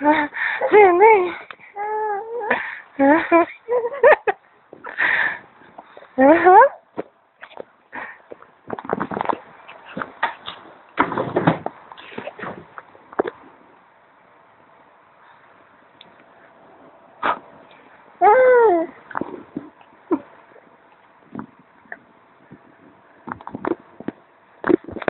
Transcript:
Sini. Uh-huh.